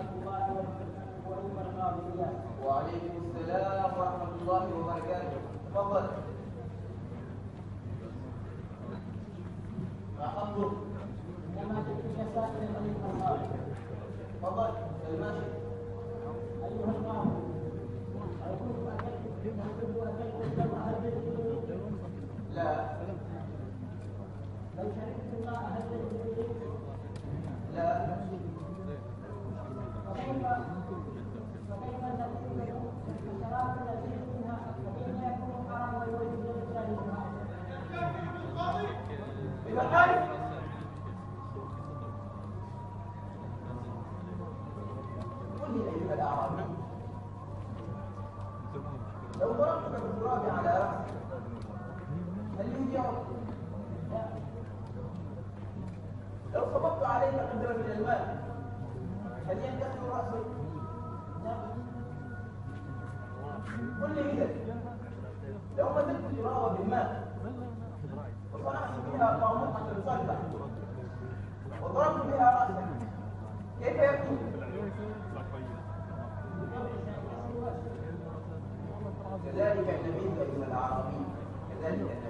الله وعليكم السلام ورحمة الله وبركاته تفضل ما خطبك؟ إنما تلك أيها القاضي تفضل الماشي أيها القاضي أهديت لا لو شربت الماء أهديت لا قدرا من الماء هل ينكسر رأسك؟ لا قل لي إذا. لو مددت التراب بالماء وصنعت بها طاموقة صلبة وضربت بها رأسك. كيف يكون؟ كذلك النبي أيها الأعرابي كذلك النبي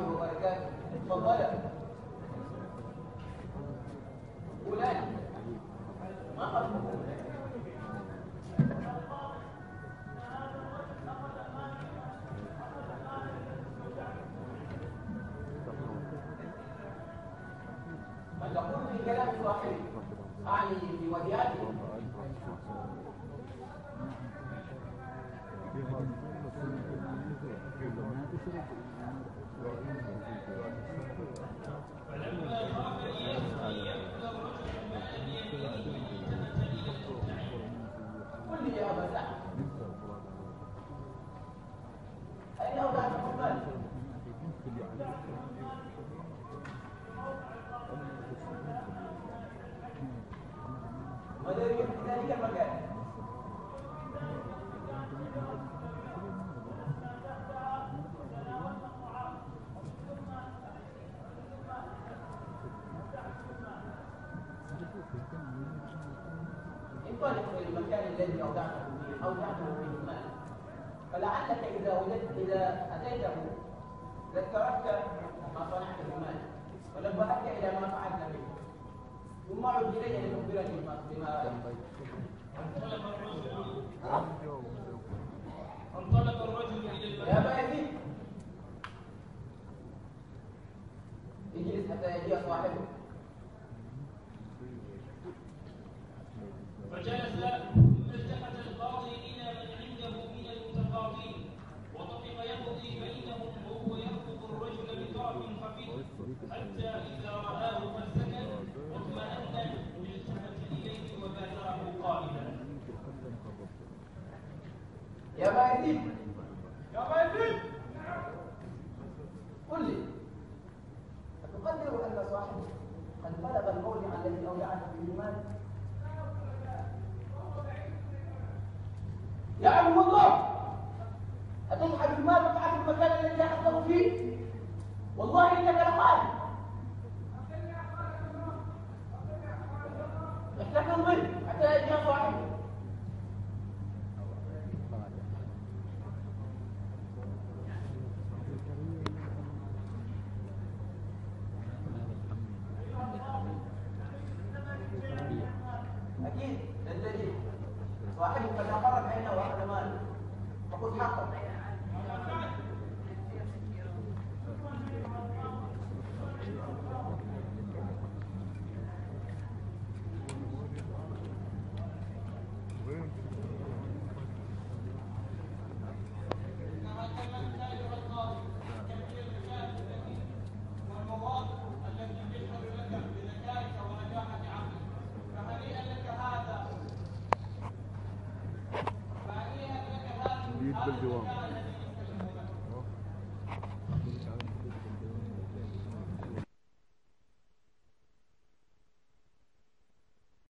الله وبركاته. تفضل فلان ما خطبك من تقول في كلام صاحبي أعني في ودياته قل Thank you. انطلق إلى المكان الذي اودعته فيه اودعته فيه المال فلعلك إذا وجدت إذا أتيته ذكرتك ما صنعت بالمال ونبهتك إلى ما فعلت به. ثم عد إلي لتخبرني بما يا يزيد يا غالب قل لي أتقدر أن صاحبك قد بلغ الموضع الذي أودعك فيه المال؟ يا عدو الله أتجحد المال وتعرف المكان الذي أخذه فيه؟ والله إنك büyük bir güven.